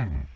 Mm-hmm.